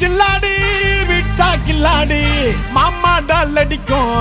ஜில்லாடி விட்டா கில்லாடி மாமா டால் அடிக்கும்.